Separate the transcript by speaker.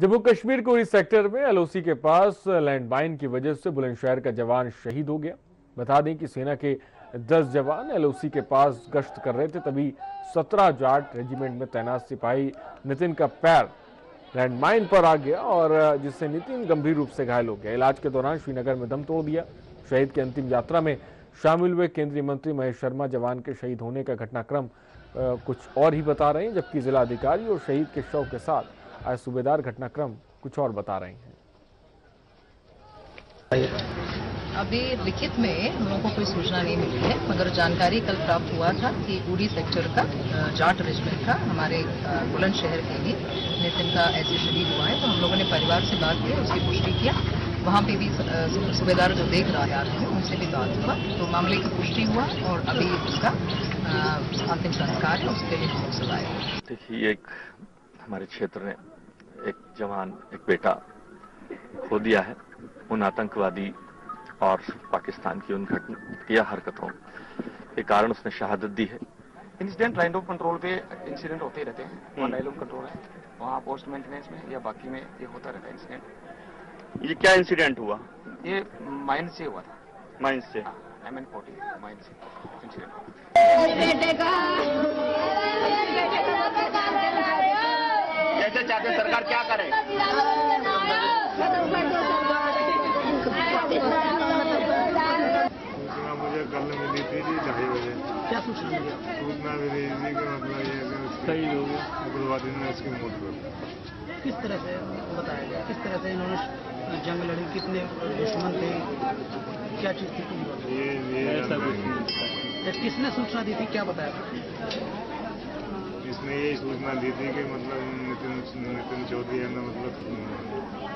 Speaker 1: जम्मू कश्मीर के उरी सेक्टर में एलओसी के पास लैंडमाइन की वजह से बुलंदशहर का जवान शहीद हो गया। बता दें कि सेना के 10 जवान एलओसी के पास गश्त कर रहे थे, तभी 17 जाट रेजिमेंट में तैनात सिपाही नितिन का पैर लैंडमाइन पर आ गया और जिससे नितिन गंभीर रूप से घायल हो गया। इलाज के दौरान श्रीनगर में दम तोड़ दिया। शहीद की अंतिम यात्रा में शामिल हुए केंद्रीय मंत्री महेश शर्मा जवान के शहीद होने का घटनाक्रम कुछ और ही बता रहे हैं, जबकि जिलाधिकारी और शहीद के शव के साथ आज सूबेदार घटनाक्रम कुछ और बता रहे हैं।
Speaker 2: अभी लिखित में हम लोगों को कोई सूचना नहीं मिली है मगर जानकारी कल प्राप्त हुआ था कि उड़ी सेक्टर का जाट रेजिमेंट का हमारे बुलंदशहर के ही नितिन का ऐसे शहीद हुआ है। तो हम लोगों ने परिवार से बात की उसकी पुष्टि किया। वहाँ पे भी सूबेदार जो देख रहा है आदमी उनसे भी बात हुआ। तो मामले की पुष्टि हुआ और अभी उसका अंतिम संस्कार है उसके लिए हम लोग सब
Speaker 3: देखिए एक हमारे क्षेत्र ने एक जवान एक बेटा खो दिया है। उन आतंकवादी और पाकिस्तान की उन घटना हरकतों के कारण उसने शहादत दी है।
Speaker 4: इंसिडेंट लाइन ऑफ़ कंट्रोल पे इंसिडेंट होते ही रहते हैं। वहाँ लाइन ऑफ़ कंट्रोल है। वहाँ पोस्ट मेंटेनेंस में या बाकी में ये होता रहता है इंसिडेंट
Speaker 3: ये क्या इंसिडेंट हुआ?
Speaker 4: ये माइन से हुआ था।
Speaker 3: माइंस से।
Speaker 4: एम एन फोर्टी माइन से इंसिडेंट
Speaker 3: कैसे चाहते हैं सरकार क्या करे?
Speaker 5: सूचना मुझे कल मिली थी जी ढाई बजे।
Speaker 6: क्या सूचना? मिली
Speaker 5: सूचना मिली थी कि मतलब ये कि उसकी उग्रवादी ने उसकी मौत कर
Speaker 6: किस तरह से बताया गया? किस तरह से इन्होंने जंग लड़ी? कितने दुश्मन थे? क्या चीज़ थी? कुछ
Speaker 5: ये ये नहीं।
Speaker 6: या किसने सूचना दी थी? क्या बताया?
Speaker 5: सूचना दी थी कि मतलब नितिन नितिन चौधरी है मतलब